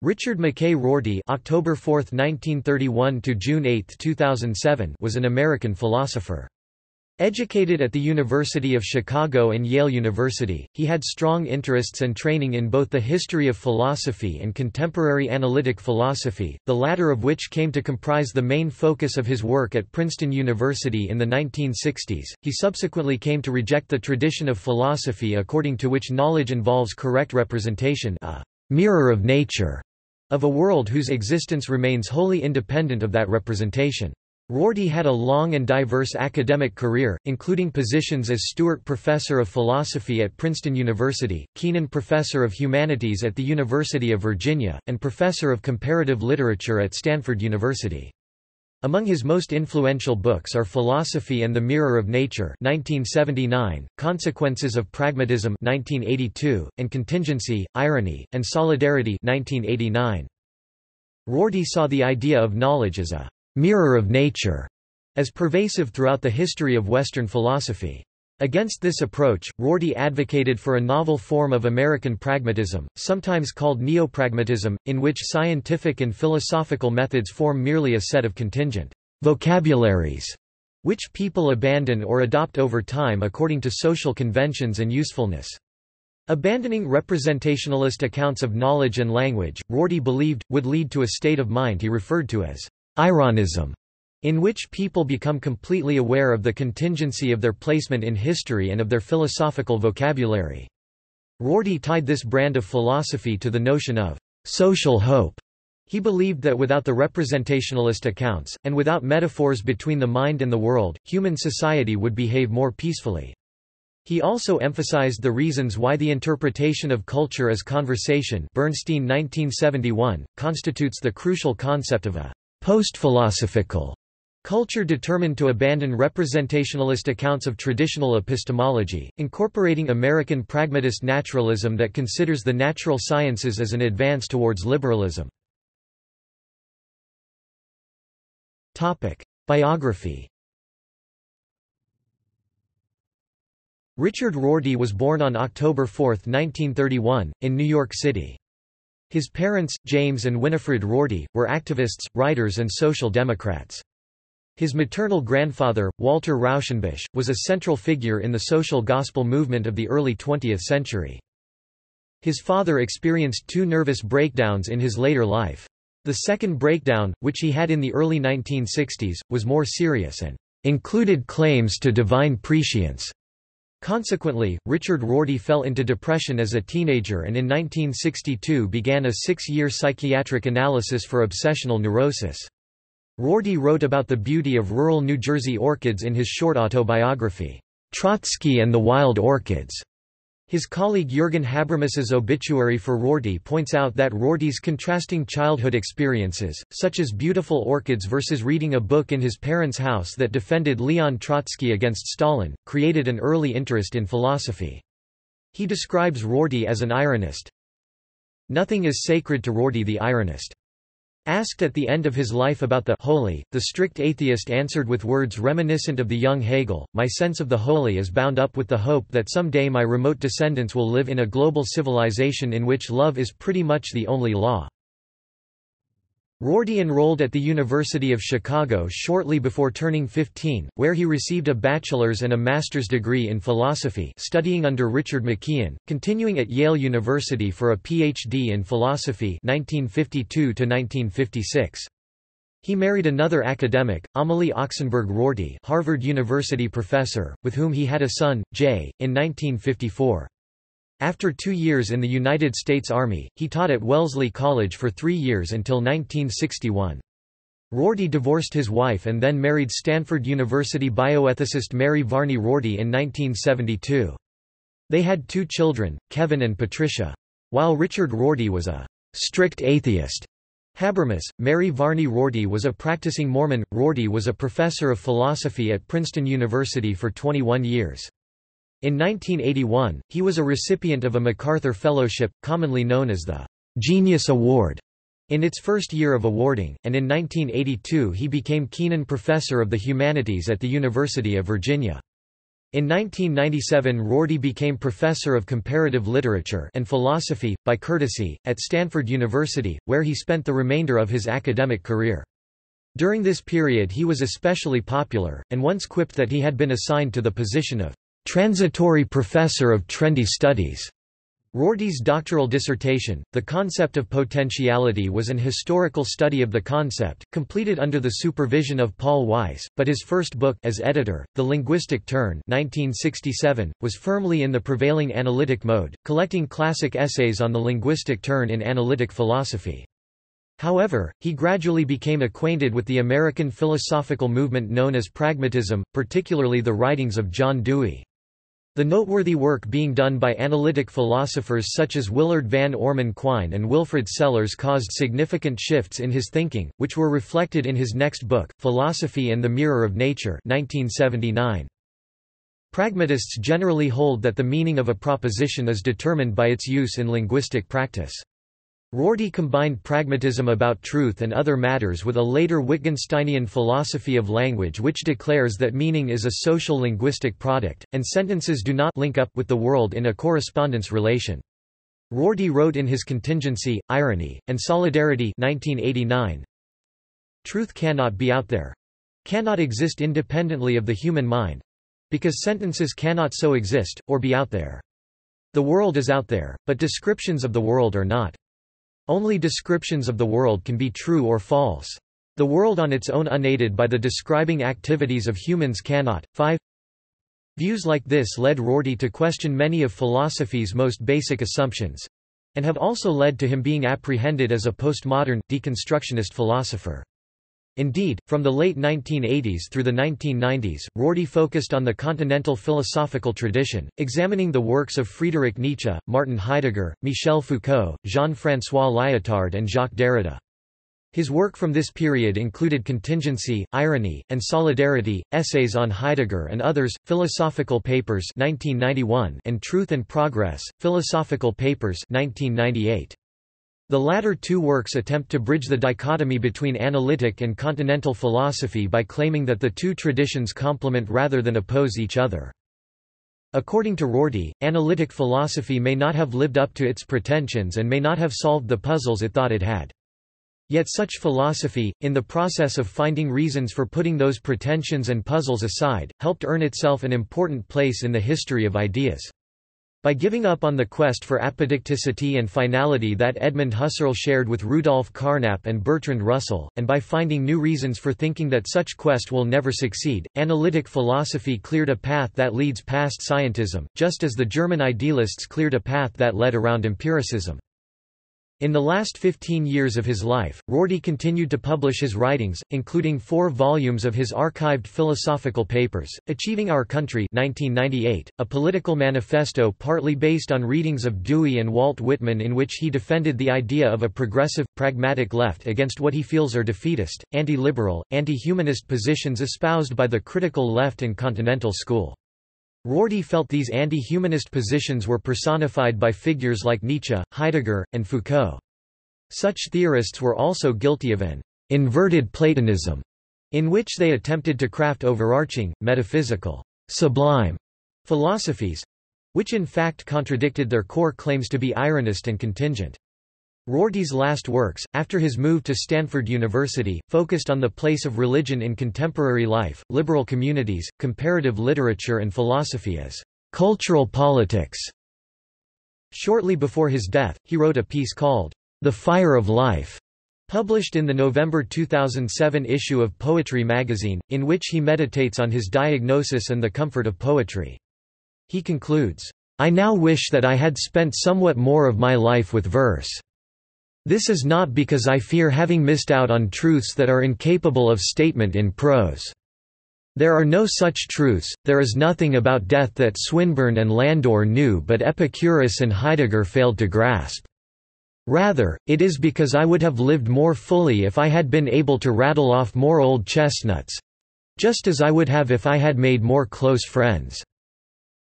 Richard McKay Rorty October 4, 1931 to June 8, 2007 was an American philosopher. Educated at the University of Chicago and Yale University, he had strong interests and training in both the history of philosophy and contemporary analytic philosophy, the latter of which came to comprise the main focus of his work at Princeton University in the 1960s. He subsequently came to reject the tradition of philosophy according to which knowledge involves correct representation, a mirror of nature of a world whose existence remains wholly independent of that representation. Rorty had a long and diverse academic career, including positions as Stewart Professor of Philosophy at Princeton University, Kenan Professor of Humanities at the University of Virginia, and Professor of Comparative Literature at Stanford University. Among his most influential books are Philosophy and the Mirror of Nature 1979, Consequences of Pragmatism 1982, and Contingency, Irony, and Solidarity 1989. Rorty saw the idea of knowledge as a «mirror of nature» as pervasive throughout the history of Western philosophy. Against this approach, Rorty advocated for a novel form of American pragmatism, sometimes called neopragmatism, in which scientific and philosophical methods form merely a set of contingent vocabularies, which people abandon or adopt over time according to social conventions and usefulness. Abandoning representationalist accounts of knowledge and language, Rorty believed, would lead to a state of mind he referred to as ironism in which people become completely aware of the contingency of their placement in history and of their philosophical vocabulary. Rorty tied this brand of philosophy to the notion of social hope. He believed that without the representationalist accounts, and without metaphors between the mind and the world, human society would behave more peacefully. He also emphasized the reasons why the interpretation of culture as conversation Bernstein 1971, constitutes the crucial concept of a post-philosophical Culture determined to abandon representationalist accounts of traditional epistemology, incorporating American pragmatist naturalism that considers the natural sciences as an advance towards liberalism. Biography Richard Rorty was born on October 4, 1931, in New York City. His parents, James and Winifred Rorty, were activists, writers and social democrats. His maternal grandfather, Walter Rauschenbusch, was a central figure in the social gospel movement of the early 20th century. His father experienced two nervous breakdowns in his later life. The second breakdown, which he had in the early 1960s, was more serious and included claims to divine prescience. Consequently, Richard Rorty fell into depression as a teenager and in 1962 began a six-year psychiatric analysis for obsessional neurosis. Rorty wrote about the beauty of rural New Jersey orchids in his short autobiography, Trotsky and the Wild Orchids. His colleague Jürgen Habermas's obituary for Rorty points out that Rorty's contrasting childhood experiences, such as beautiful orchids versus reading a book in his parents' house that defended Leon Trotsky against Stalin, created an early interest in philosophy. He describes Rorty as an ironist. Nothing is sacred to Rorty the ironist. Asked at the end of his life about the holy, the strict atheist answered with words reminiscent of the young Hegel, My sense of the holy is bound up with the hope that some day my remote descendants will live in a global civilization in which love is pretty much the only law. Rorty enrolled at the University of Chicago shortly before turning 15, where he received a bachelor's and a master's degree in philosophy studying under Richard McKeon, continuing at Yale University for a Ph.D. in philosophy 1952 -1956. He married another academic, Amalie Oxenberg Rorty Harvard University professor, with whom he had a son, Jay, in 1954. After two years in the United States Army, he taught at Wellesley College for three years until 1961. Rorty divorced his wife and then married Stanford University bioethicist Mary Varney Rorty in 1972. They had two children, Kevin and Patricia. While Richard Rorty was a strict atheist, Habermas, Mary Varney Rorty was a practicing Mormon. Rorty was a professor of philosophy at Princeton University for 21 years. In 1981, he was a recipient of a MacArthur Fellowship, commonly known as the Genius Award, in its first year of awarding, and in 1982 he became Kenan Professor of the Humanities at the University of Virginia. In 1997 Rorty became professor of comparative literature and philosophy, by courtesy, at Stanford University, where he spent the remainder of his academic career. During this period he was especially popular, and once quipped that he had been assigned to the position of transitory professor of trendy studies. Rorty's doctoral dissertation, The Concept of Potentiality was an historical study of the concept, completed under the supervision of Paul Weiss, but his first book as editor, The Linguistic Turn 1967, was firmly in the prevailing analytic mode, collecting classic essays on the linguistic turn in analytic philosophy. However, he gradually became acquainted with the American philosophical movement known as pragmatism, particularly the writings of John Dewey. The noteworthy work being done by analytic philosophers such as Willard Van Orman Quine and Wilfred Sellars caused significant shifts in his thinking, which were reflected in his next book, Philosophy and the Mirror of Nature 1979. Pragmatists generally hold that the meaning of a proposition is determined by its use in linguistic practice. Rorty combined pragmatism about truth and other matters with a later Wittgensteinian philosophy of language which declares that meaning is a social linguistic product, and sentences do not link up with the world in a correspondence relation. Rorty wrote in his Contingency, Irony, and Solidarity 1989, Truth cannot be out there. Cannot exist independently of the human mind. Because sentences cannot so exist, or be out there. The world is out there, but descriptions of the world are not. Only descriptions of the world can be true or false. The world on its own unaided by the describing activities of humans cannot. 5 Views like this led Rorty to question many of philosophy's most basic assumptions and have also led to him being apprehended as a postmodern, deconstructionist philosopher. Indeed, from the late 1980s through the 1990s, Rorty focused on the continental philosophical tradition, examining the works of Friedrich Nietzsche, Martin Heidegger, Michel Foucault, Jean-François Lyotard and Jacques Derrida. His work from this period included Contingency, Irony, and Solidarity, essays on Heidegger and others, Philosophical Papers 1991 and Truth and Progress, Philosophical Papers 1998. The latter two works attempt to bridge the dichotomy between analytic and continental philosophy by claiming that the two traditions complement rather than oppose each other. According to Rorty, analytic philosophy may not have lived up to its pretensions and may not have solved the puzzles it thought it had. Yet such philosophy, in the process of finding reasons for putting those pretensions and puzzles aside, helped earn itself an important place in the history of ideas. By giving up on the quest for apodicticity and finality that Edmund Husserl shared with Rudolf Carnap and Bertrand Russell, and by finding new reasons for thinking that such quest will never succeed, analytic philosophy cleared a path that leads past scientism, just as the German idealists cleared a path that led around empiricism. In the last 15 years of his life, Rorty continued to publish his writings, including four volumes of his archived philosophical papers, Achieving Our Country 1998, a political manifesto partly based on readings of Dewey and Walt Whitman in which he defended the idea of a progressive, pragmatic left against what he feels are defeatist, anti-liberal, anti-humanist positions espoused by the critical left and continental school. Rorty felt these anti-humanist positions were personified by figures like Nietzsche, Heidegger, and Foucault. Such theorists were also guilty of an inverted Platonism, in which they attempted to craft overarching, metaphysical, sublime philosophies, which in fact contradicted their core claims to be ironist and contingent. Rorty's last works, after his move to Stanford University, focused on the place of religion in contemporary life, liberal communities, comparative literature and philosophy as cultural politics. Shortly before his death, he wrote a piece called The Fire of Life, published in the November 2007 issue of Poetry magazine, in which he meditates on his diagnosis and the comfort of poetry. He concludes, I now wish that I had spent somewhat more of my life with verse. This is not because I fear having missed out on truths that are incapable of statement in prose. There are no such truths, there is nothing about death that Swinburne and Landor knew but Epicurus and Heidegger failed to grasp. Rather, it is because I would have lived more fully if I had been able to rattle off more old chestnuts—just as I would have if I had made more close friends.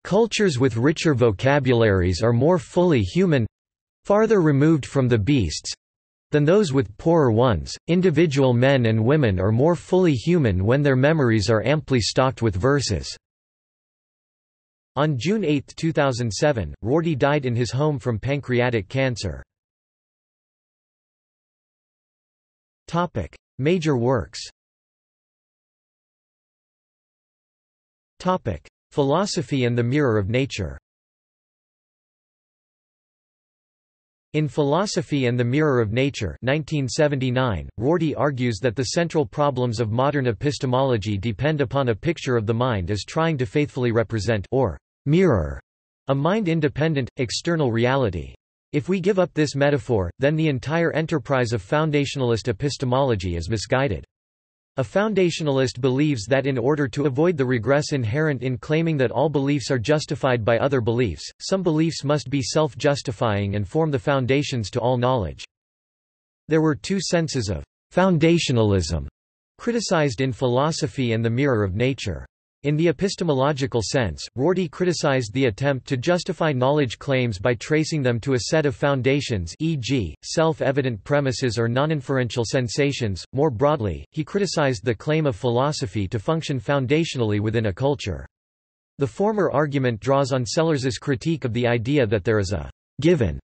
Cultures with richer vocabularies are more fully human, farther removed from the beasts than those with poorer ones. Individual men and women are more fully human when their memories are amply stocked with verses. On June 8, 2007, Rorty died in his home from pancreatic cancer. Major works Philosophy and the Mirror of Nature In Philosophy and the Mirror of Nature 1979, Rorty argues that the central problems of modern epistemology depend upon a picture of the mind as trying to faithfully represent or mirror a mind-independent, external reality. If we give up this metaphor, then the entire enterprise of foundationalist epistemology is misguided. A foundationalist believes that in order to avoid the regress inherent in claiming that all beliefs are justified by other beliefs, some beliefs must be self-justifying and form the foundations to all knowledge. There were two senses of foundationalism criticized in philosophy and the mirror of nature. In the epistemological sense, Rorty criticized the attempt to justify knowledge claims by tracing them to a set of foundations e.g., self-evident premises or non-inferential sensations. More broadly, he criticized the claim of philosophy to function foundationally within a culture. The former argument draws on Sellars's critique of the idea that there is a given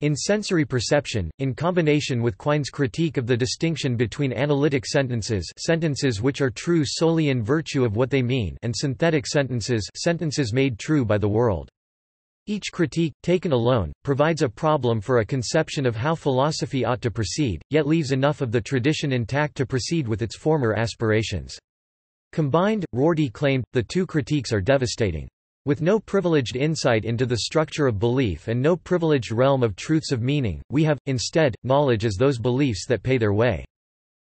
in sensory perception, in combination with Quine's critique of the distinction between analytic sentences sentences which are true solely in virtue of what they mean and synthetic sentences sentences made true by the world. Each critique, taken alone, provides a problem for a conception of how philosophy ought to proceed, yet leaves enough of the tradition intact to proceed with its former aspirations. Combined, Rorty claimed, the two critiques are devastating. With no privileged insight into the structure of belief and no privileged realm of truths of meaning, we have, instead, knowledge as those beliefs that pay their way.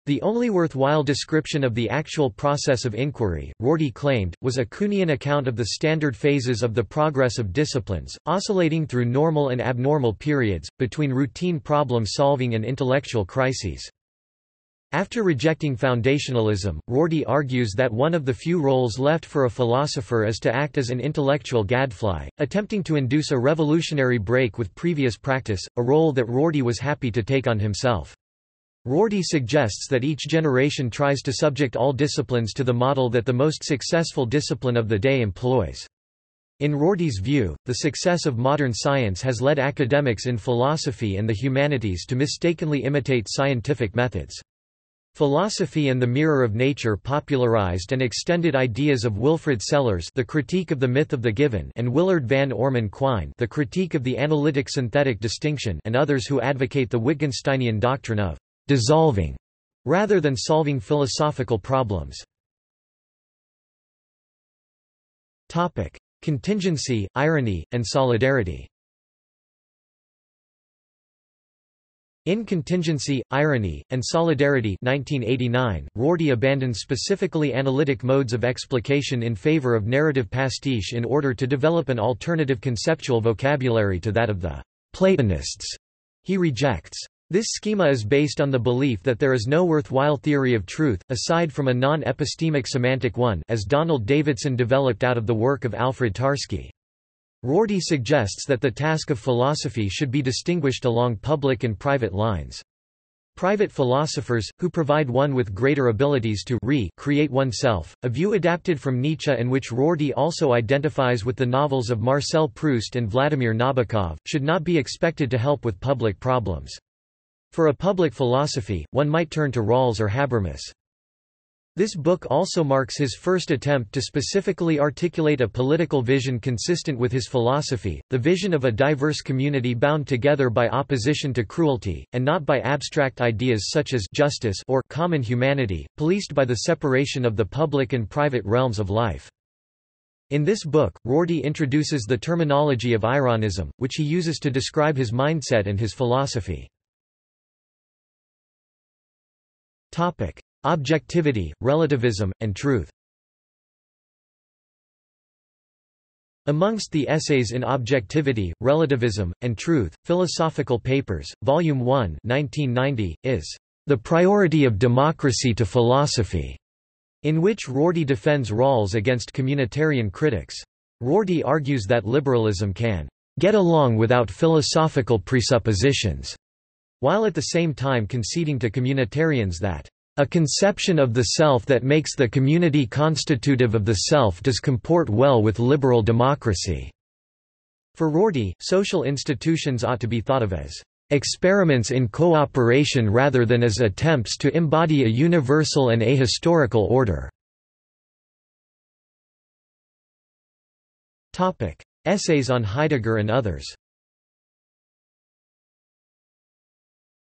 The only worthwhile description of the actual process of inquiry, Rorty claimed, was a Kuhnian account of the standard phases of the progress of disciplines, oscillating through normal and abnormal periods, between routine problem solving and intellectual crises. After rejecting foundationalism, Rorty argues that one of the few roles left for a philosopher is to act as an intellectual gadfly, attempting to induce a revolutionary break with previous practice, a role that Rorty was happy to take on himself. Rorty suggests that each generation tries to subject all disciplines to the model that the most successful discipline of the day employs. In Rorty's view, the success of modern science has led academics in philosophy and the humanities to mistakenly imitate scientific methods. Philosophy and the Mirror of Nature popularized and extended ideas of Wilfred Sellars The Critique of the Myth of the Given and Willard Van Orman Quine The Critique of the Analytic-Synthetic Distinction and others who advocate the Wittgensteinian doctrine of «dissolving» rather than solving philosophical problems. Contingency, irony, and solidarity In Contingency, Irony, and Solidarity 1989, Rorty abandoned specifically analytic modes of explication in favor of narrative pastiche in order to develop an alternative conceptual vocabulary to that of the Platonists he rejects. This schema is based on the belief that there is no worthwhile theory of truth, aside from a non-epistemic semantic one as Donald Davidson developed out of the work of Alfred Tarski. Rorty suggests that the task of philosophy should be distinguished along public and private lines. Private philosophers, who provide one with greater abilities to re-create oneself, a view adapted from Nietzsche and which Rorty also identifies with the novels of Marcel Proust and Vladimir Nabokov, should not be expected to help with public problems. For a public philosophy, one might turn to Rawls or Habermas. This book also marks his first attempt to specifically articulate a political vision consistent with his philosophy, the vision of a diverse community bound together by opposition to cruelty, and not by abstract ideas such as justice or common humanity, policed by the separation of the public and private realms of life. In this book, Rorty introduces the terminology of ironism, which he uses to describe his mindset and his philosophy. Objectivity, relativism, and truth Amongst the essays in Objectivity, Relativism, and Truth, Philosophical Papers, Volume 1 1990, is The Priority of Democracy to Philosophy, in which Rorty defends Rawls against communitarian critics. Rorty argues that liberalism can get along without philosophical presuppositions, while at the same time conceding to communitarians that A conception of the self that makes the community constitutive of the self does comport well with liberal democracy." For Rorty, social institutions ought to be thought of as experiments in cooperation rather than as attempts to embody a universal and ahistorical order. Essays on Heidegger and others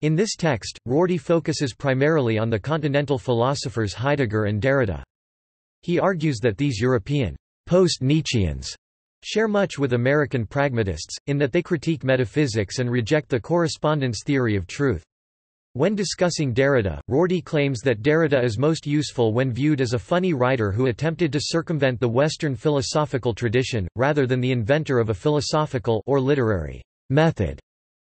In this text, Rorty focuses primarily on the continental philosophers Heidegger and Derrida. He argues that these European post-Nietzscheans share much with American pragmatists, in that they critique metaphysics and reject the correspondence theory of truth. When discussing Derrida, Rorty claims that Derrida is most useful when viewed as a funny writer who attempted to circumvent the Western philosophical tradition, rather than the inventor of a philosophical or literary method.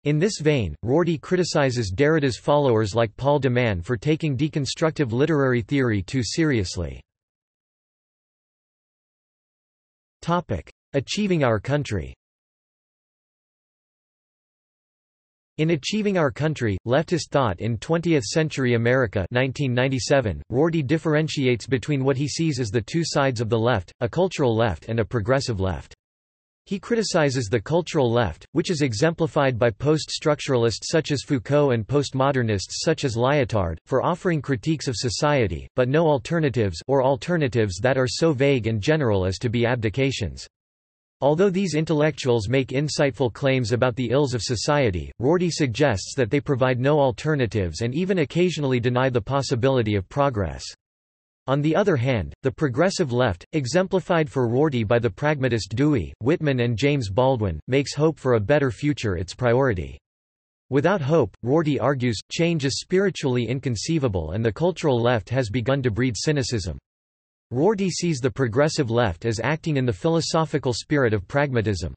In this vein, Rorty criticizes Derrida's followers like Paul de Man for taking deconstructive literary theory too seriously. Achieving Our Country In Achieving Our Country, Leftist Thought in Twentieth-Century America 1997, Rorty differentiates between what he sees as the two sides of the left, a cultural left and a progressive left. He criticizes the cultural left, which is exemplified by post-structuralists such as Foucault and postmodernists such as Lyotard, for offering critiques of society, but no alternatives or alternatives that are so vague and general as to be abdications. Although these intellectuals make insightful claims about the ills of society, Rorty suggests that they provide no alternatives and even occasionally deny the possibility of progress. On the other hand, the progressive left, exemplified for Rorty by the pragmatist Dewey, Whitman and James Baldwin, makes hope for a better future its priority. Without hope, Rorty argues, change is spiritually inconceivable and the cultural left has begun to breed cynicism. Rorty sees the progressive left as acting in the philosophical spirit of pragmatism.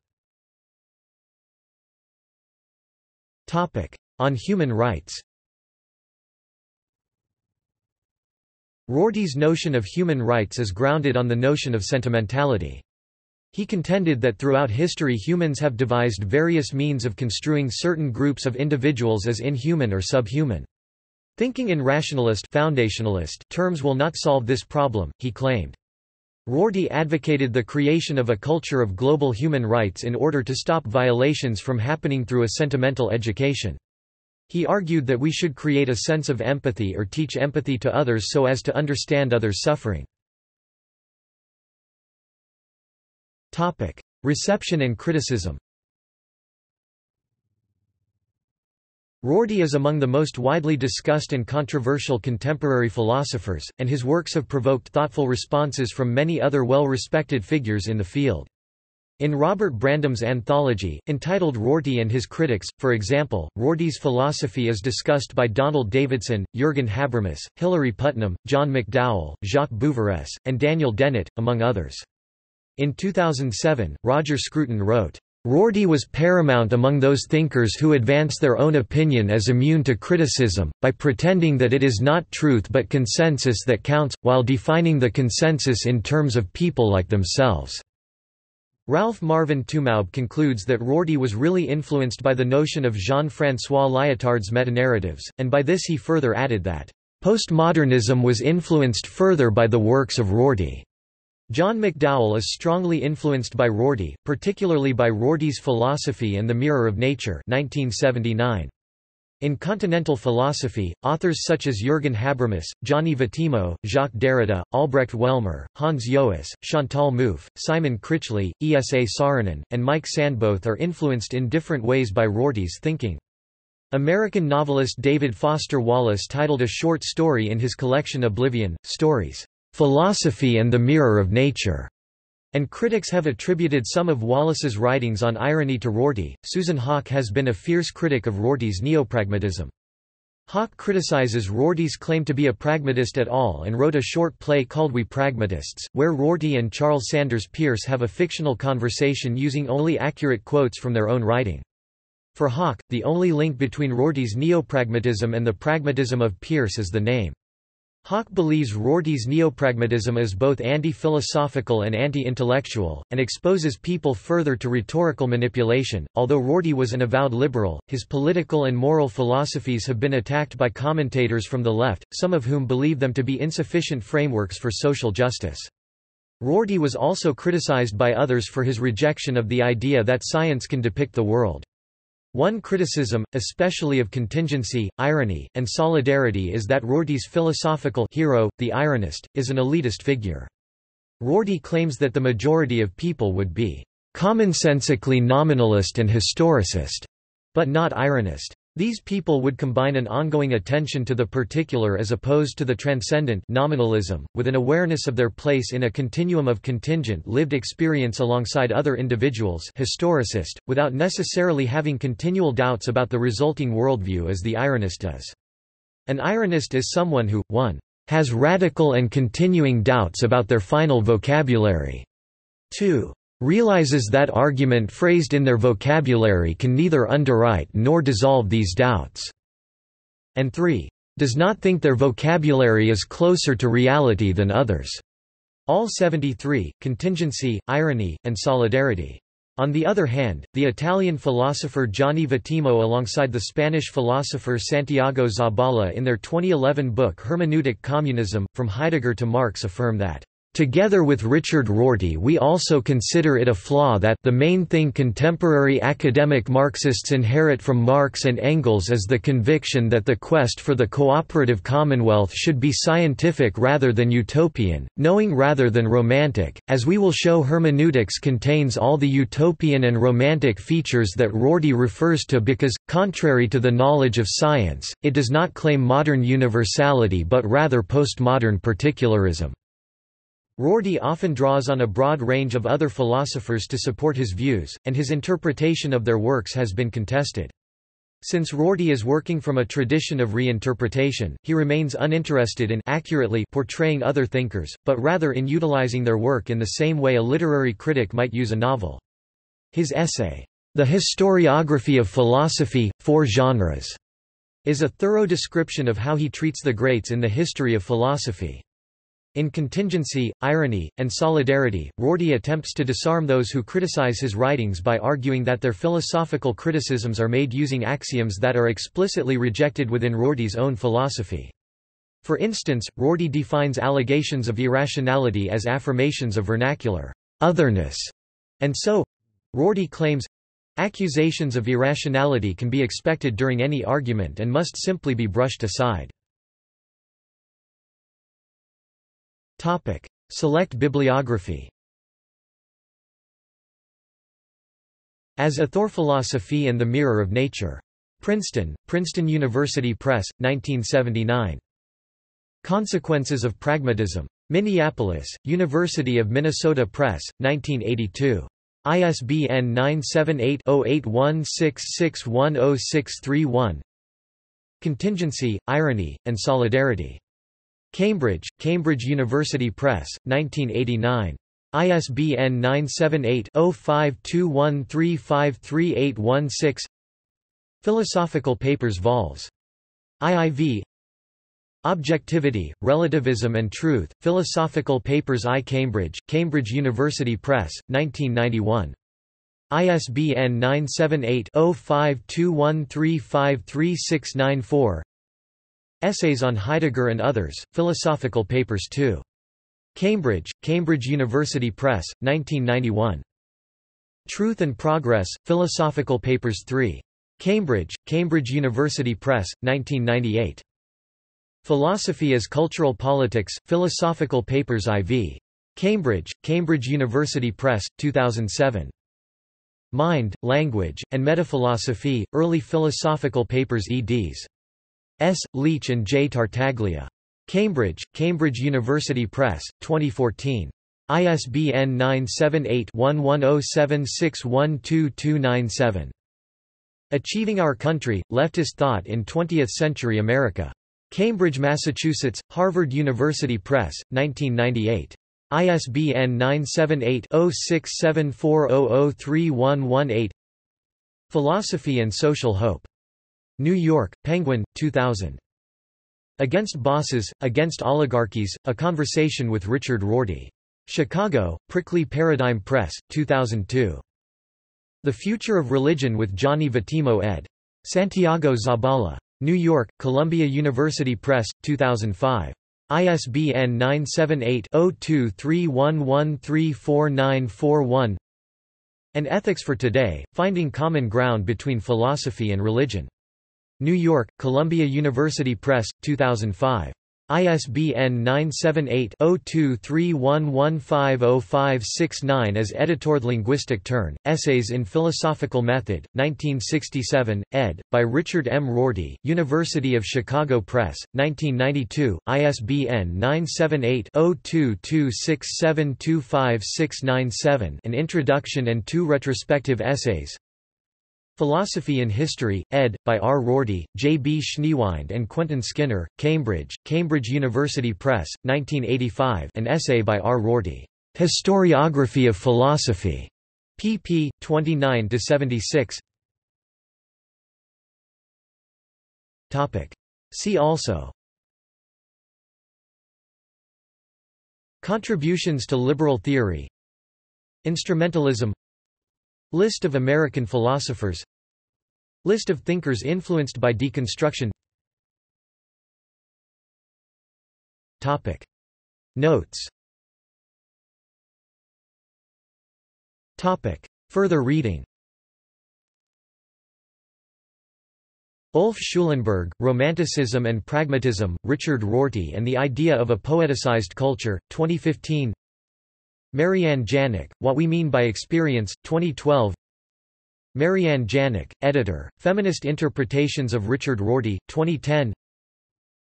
On human rights Rorty's notion of human rights is grounded on the notion of sentimentality. He contended that throughout history humans have devised various means of construing certain groups of individuals as inhuman or subhuman. Thinking in rationalist foundationalist terms will not solve this problem, he claimed. Rorty advocated the creation of a culture of global human rights in order to stop violations from happening through a sentimental education. He argued that we should create a sense of empathy or teach empathy to others so as to understand others' suffering. Reception and criticism Rorty is among the most widely discussed and controversial contemporary philosophers, and his works have provoked thoughtful responses from many other well-respected figures in the field. In Robert Brandom's anthology, entitled Rorty and His Critics, for example, Rorty's philosophy is discussed by Donald Davidson, Jürgen Habermas, Hilary Putnam, John McDowell, Jacques Bouveresse, and Daniel Dennett, among others. In 2007, Roger Scruton wrote, Rorty was paramount among those thinkers who advance their own opinion as immune to criticism, by pretending that it is not truth but consensus that counts, while defining the consensus in terms of people like themselves. Ralph Marvin Tumaub concludes that Rorty was really influenced by the notion of Jean-François Lyotard's metanarratives, and by this he further added that, "...postmodernism was influenced further by the works of Rorty." John McDowell is strongly influenced by Rorty, particularly by Rorty's philosophy and the mirror of nature 1979. In continental philosophy, authors such as Jürgen Habermas, Gianni Vattimo, Jacques Derrida, Albrecht Wellmer, Hans Joas, Chantal Mouffe, Simon Critchley, Esa Saarinen, and Mike Sandbothe are influenced in different ways by Rorty's thinking. American novelist David Foster Wallace titled a short story in his collection Oblivion, Stories, "'Philosophy and the Mirror of Nature' And critics have attributed some of Wallace's writings on irony to Rorty. Susan Haack has been a fierce critic of Rorty's neopragmatism. Haack criticizes Rorty's claim to be a pragmatist at all and wrote a short play called We Pragmatists, where Rorty and Charles Sanders Peirce have a fictional conversation using only accurate quotes from their own writing. For Haack, the only link between Rorty's neopragmatism and the pragmatism of Peirce is the name. Haack believes Rorty's neopragmatism is both anti-philosophical and anti-intellectual, and exposes people further to rhetorical manipulation. Although Rorty was an avowed liberal, his political and moral philosophies have been attacked by commentators from the left, some of whom believe them to be insufficient frameworks for social justice. Rorty was also criticized by others for his rejection of the idea that science can depict the world. One criticism, especially of contingency, irony, and solidarity is that Rorty's philosophical hero, the ironist, is an elitist figure. Rorty claims that the majority of people would be commonsensically nominalist and historicist, but not ironist. These people would combine an ongoing attention to the particular as opposed to the transcendent nominalism, with an awareness of their place in a continuum of contingent lived experience alongside other individuals historicist, without necessarily having continual doubts about the resulting worldview as the ironist does. An ironist is someone who, 1. has radical and continuing doubts about their final vocabulary, 2 realizes that argument phrased in their vocabulary can neither underwrite nor dissolve these doubts, and 3. does not think their vocabulary is closer to reality than others. All 73, contingency, irony, and solidarity. On the other hand, the Italian philosopher Gianni Vattimo alongside the Spanish philosopher Santiago Zabala in their 2011 book Hermeneutic Communism, From Heidegger to Marx affirm that Together with Richard Rorty we also consider it a flaw that the main thing contemporary academic Marxists inherit from Marx and Engels is the conviction that the quest for the cooperative commonwealth should be scientific rather than utopian, knowing rather than romantic, as we will show hermeneutics contains all the utopian and romantic features that Rorty refers to because, contrary to the knowledge of science, it does not claim modern universality but rather postmodern particularism. Rorty often draws on a broad range of other philosophers to support his views, and his interpretation of their works has been contested. Since Rorty is working from a tradition of reinterpretation, he remains uninterested in accurately portraying other thinkers, but rather in utilizing their work in the same way a literary critic might use a novel. His essay, The Historiography of Philosophy, Four Genres, is a thorough description of how he treats the greats in the history of philosophy. In Contingency, Irony, and Solidarity, Rorty attempts to disarm those who criticize his writings by arguing that their philosophical criticisms are made using axioms that are explicitly rejected within Rorty's own philosophy. For instance, Rorty defines allegations of irrationality as affirmations of vernacular otherness, and so Rorty claims accusations of irrationality can be expected during any argument and must simply be brushed aside. Topic. Select bibliography As a Thor Philosophy and the Mirror of Nature. Princeton, Princeton University Press, 1979. Consequences of Pragmatism. Minneapolis, University of Minnesota Press, 1982. ISBN 978-0816610631 Contingency, Irony, and Solidarity. Cambridge, Cambridge University Press, 1989. ISBN 978-0521353816 Philosophical Papers Vols. IIV Objectivity, Relativism and Truth, Philosophical Papers I Cambridge, Cambridge University Press, 1991. ISBN 978 0521353694 Essays on Heidegger and Others, Philosophical Papers 2. Cambridge, Cambridge University Press, 1991. Truth and Progress, Philosophical Papers 3. Cambridge, Cambridge University Press, 1998. Philosophy as Cultural Politics, Philosophical Papers IV. Cambridge, Cambridge University Press, 2007. Mind, Language, and Metaphilosophy, Early Philosophical Papers eds. S. Leach and J. Tartaglia. Cambridge, Cambridge University Press, 2014. ISBN 978-1107612297. Achieving Our Country, Leftist Thought in Twentieth-Century America. Cambridge, Massachusetts, Harvard University Press, 1998. ISBN 978-0674003118 Philosophy and Social Hope. New York, Penguin, 2000. Against Bosses, Against Oligarchies, A Conversation with Richard Rorty. Chicago, Prickly Paradigm Press, 2002. The Future of Religion with Gianni Vattimo ed. Santiago Zabala. New York, Columbia University Press, 2005. ISBN 978-0231134941 An Ethics for Today, Finding Common Ground Between Philosophy and Religion. New York, Columbia University Press, 2005. ISBN 978-0231150569 as Editor Linguistic Turn, Essays in Philosophical Method, 1967, ed., by Richard M. Rorty, University of Chicago Press, 1992, ISBN 978-0226725697 An Introduction and Two Retrospective Essays Philosophy and History, ed., by R. Rorty, J. B. Schneewind and Quentin Skinner, Cambridge, Cambridge University Press, 1985 an essay by R. Rorty, "'Historiography of Philosophy' pp. 29–76 See also Contributions to liberal theory Instrumentalism List of American philosophers List of thinkers influenced by deconstruction Topic. Notes Topic. Further reading Ulf Schulenberg, Romanticism and Pragmatism, Richard Rorty and the Idea of a Poeticized Culture, 2015 Marianne Janack, What We Mean by Experience, 2012 Marianne Janack, editor, Feminist Interpretations of Richard Rorty, 2010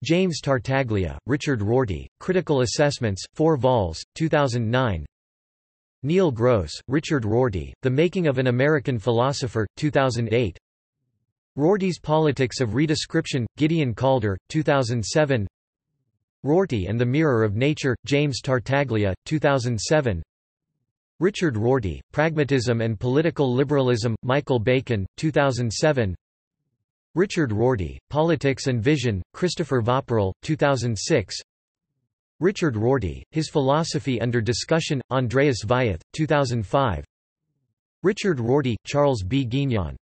James Tartaglia, Richard Rorty, Critical Assessments, 4 vols, 2009 Neil Gross, Richard Rorty, The Making of an American Philosopher, 2008 Rorty's Politics of Redescription, Gideon Calder, 2007 Rorty and the Mirror of Nature, James Tartaglia, 2007 Richard Rorty, Pragmatism and Political Liberalism, Michael Bacon, 2007 Richard Rorty, Politics and Vision, Christopher Voparil, 2006 Richard Rorty, His Philosophy Under Discussion, Andreas Wyeth, 2005 Richard Rorty, Charles B. Guignon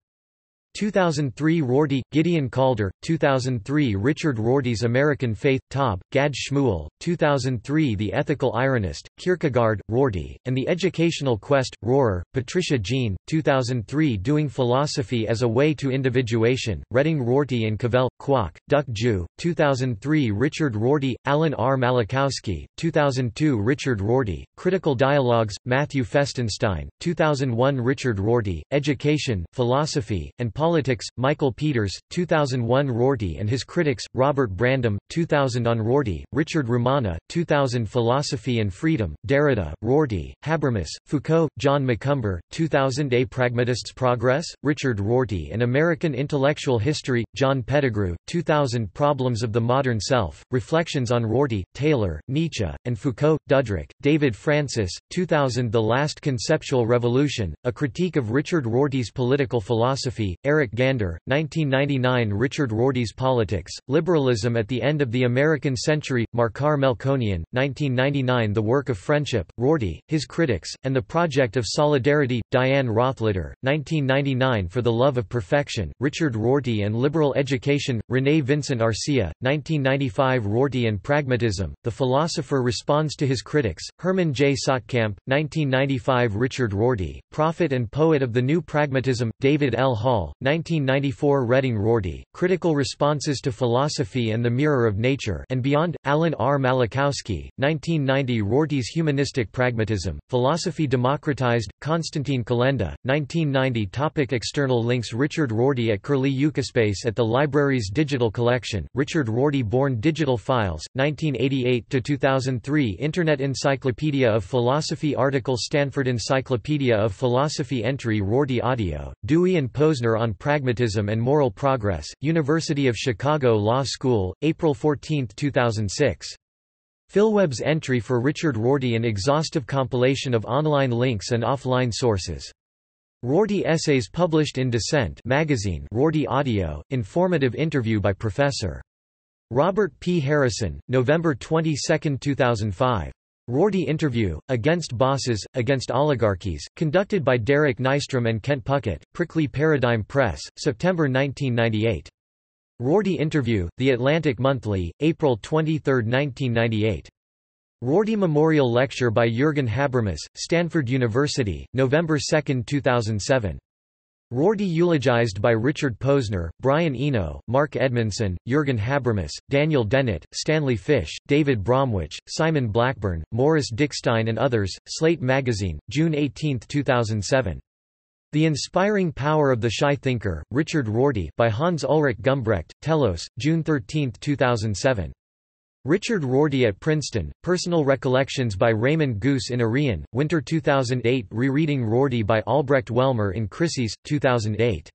2003 Rorty, Gideon Calder, 2003 Richard Rorty's American Faith, Taub, Gad Shmuel, 2003 The Ethical Ironist, Kierkegaard, Rorty, and the Educational Quest, Rohrer, Patricia Jean, 2003 Doing Philosophy as a Way to Individuation, Reading Rorty and Cavell, Kwok, Duck Jew, 2003 Richard Rorty, Alan R. Malachowski, 2002 Richard Rorty, Critical Dialogues, Matthew Festenstein, 2001 Richard Rorty, Education, Philosophy, and Politics, Michael Peters, 2001 Rorty and his critics, Robert Brandom, 2000 on Rorty, Richard Rumana, 2000 Philosophy and Freedom, Derrida, Rorty, Habermas, Foucault, John McCumber, 2000 A Pragmatist's Progress, Richard Rorty and American Intellectual History, John Pettegrew, 2000 Problems of the Modern Self, Reflections on Rorty, Taylor, Nietzsche, and Foucault, Dudrick, David Francis, 2000 The Last Conceptual Revolution, A Critique of Richard Rorty's Political Philosophy, Eric Gander, 1999 Richard Rorty's Politics, Liberalism at the End of the American Century, Markar Melkonian, 1999 The Work of Friendship, Rorty, His Critics, and the Project of Solidarity, Diane Rothleder, 1999 For the Love of Perfection, Richard Rorty and Liberal Education, René Vincent Arcia, 1995 Rorty and Pragmatism, The Philosopher Responds to His Critics, Herman J. Saatkamp, 1995 Richard Rorty, Prophet and Poet of the New Pragmatism, David L. Hall, 1994 Reading Rorty, Critical Responses to Philosophy and the Mirror of Nature and Beyond, Alan R. Malachowski, 1990 Rorty's Humanistic Pragmatism, Philosophy Democratized, Konstantin Kolenda, 1990 Topic External links Richard Rorty at Curlie Ukaspace at the library's digital collection, Richard Rorty Born Digital Files, 1988–2003 Internet Encyclopedia of Philosophy Article Stanford Encyclopedia of Philosophy Entry Rorty Audio, Dewey and Posner on Pragmatism and Moral Progress, University of Chicago Law School, April 14, 2006. Philweb's entry for Richard Rorty an exhaustive compilation of online links and offline sources. Rorty Essays published in Dissent magazine Rorty Audio, informative interview by Prof. Robert P. Harrison, November 22, 2005. Rorty Interview, Against Bosses, Against Oligarchies, conducted by Derek Nystrom and Kent Puckett, Prickly Paradigm Press, September 1998. Rorty Interview, The Atlantic Monthly, April 23, 1998. Rorty Memorial Lecture by Jürgen Habermas, Stanford University, November 2, 2007. Rorty eulogized by Richard Posner, Brian Eno, Mark Edmundson, Jürgen Habermas, Daniel Dennett, Stanley Fish, David Bromwich, Simon Blackburn, Morris Dickstein and others, Slate Magazine, June 18, 2007. The Inspiring Power of the Shy Thinker, Richard Rorty by Hans Ulrich Gumbrecht, Telos, June 13, 2007. Richard Rorty at Princeton, Personal Recollections by Raymond Geuss in Arion, Winter 2008 Rereading Rorty by Albrecht Wellmer in Krisis, 2008.